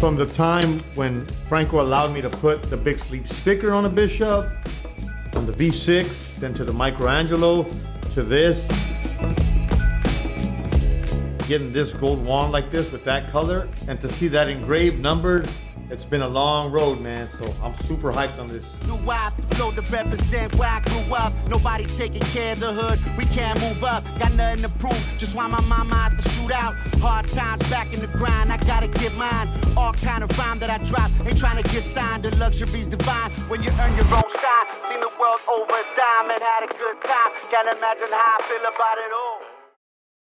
From the time when Franco allowed me to put the Big Sleep sticker on a Bishop, on the V6, then to the Michelangelo, to this. Getting this gold wand like this with that color, and to see that engraved numbered, it's been a long road, man, so I'm super hyped on this. New flow to represent where I grew up. Nobody taking care of the hood, we can't move up. Got nothing to prove, just why my mama. Hard times back in the grind, I gotta get mine. All kind of rhyme that I drop, ain't trying to get signed. The luxury's divine when you earn your own shine. Seen the world over a dime and had a good time. Can't imagine how I feel about it all.